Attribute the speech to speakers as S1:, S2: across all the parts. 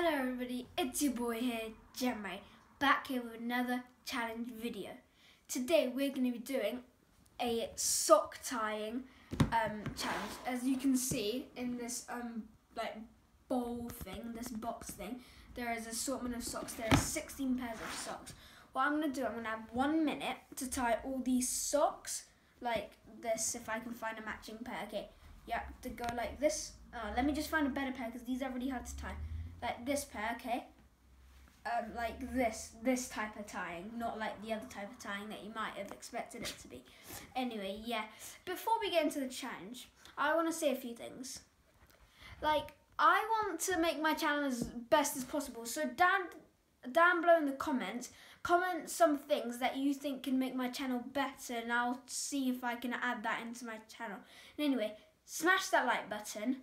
S1: Hello everybody, it's your boy here, Cemre, back here with another challenge video. Today we're going to be doing a sock tying um, challenge. As you can see in this um, like bowl thing, this box thing, there is a assortment of socks. There are 16 pairs of socks. What I'm going to do, I'm going to have one minute to tie all these socks like this if I can find a matching pair. Okay, yeah, to go like this. Uh, let me just find a better pair because these are really hard to tie like this pair, okay? Um, like this, this type of tying, not like the other type of tying that you might have expected it to be. Anyway, yeah. Before we get into the challenge, I want to say a few things. Like, I want to make my channel as best as possible. So down, down below in the comments, comment some things that you think can make my channel better, and I'll see if I can add that into my channel. And anyway, smash that like button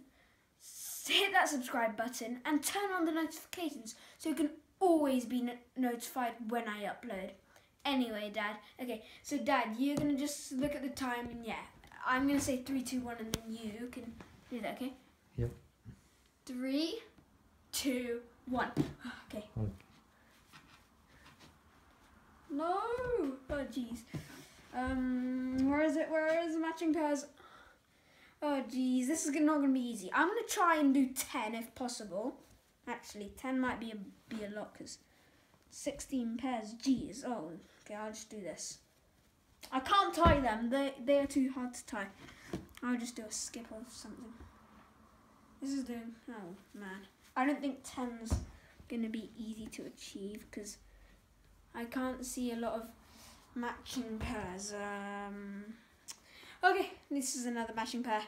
S1: hit that subscribe button and turn on the notifications so you can always be no notified when I upload. Anyway, Dad. Okay, so Dad, you're gonna just look at the time and yeah, I'm gonna say three, two, one, and then you can do that. Okay.
S2: Yep.
S1: Three, two, one. Okay.
S2: okay.
S1: No. Oh jeez. Um, where is it? Where is the matching pairs? Oh geez, this is not going to be easy. I'm going to try and do 10 if possible. Actually, 10 might be a, be a lot because 16 pairs, geez. Oh, okay, I'll just do this. I can't tie them. They, they are too hard to tie. I'll just do a skip or something. This is doing, oh man. I don't think 10's going to be easy to achieve because I can't see a lot of matching pairs. Um, Okay, this is another matching pair.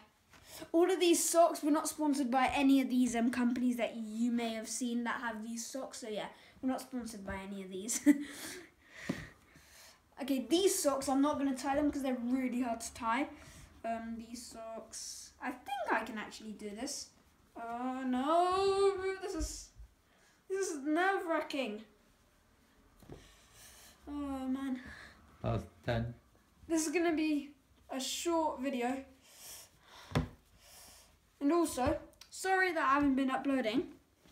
S1: All of these socks were not sponsored by any of these um, companies that you may have seen that have these socks. So yeah, we're not sponsored by any of these. okay, these socks, I'm not going to tie them because they're really hard to tie. Um, these socks, I think I can actually do this. Oh no, this is, this is nerve wracking. Oh man.
S2: That was 10.
S1: This is going to be short video. And also, sorry that I haven't been uploading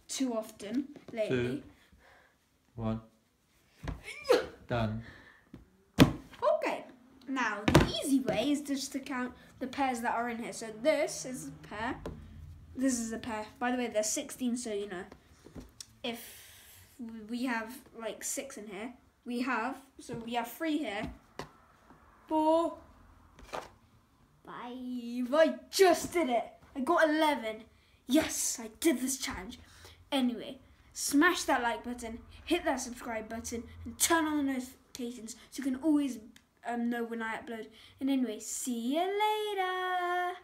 S1: too often lately.
S2: Two. One. Done.
S1: Okay, now the easy way is just to count the pairs that are in here. So this is a pair. This is a pair. By the way, there's 16, so you know. If we have like six in here, we have, so we have three here, four. I just did it. I got 11. Yes, I did this challenge. Anyway, smash that like button, hit that subscribe button, and turn on the notifications so you can always um, know when I upload. And anyway, see you later.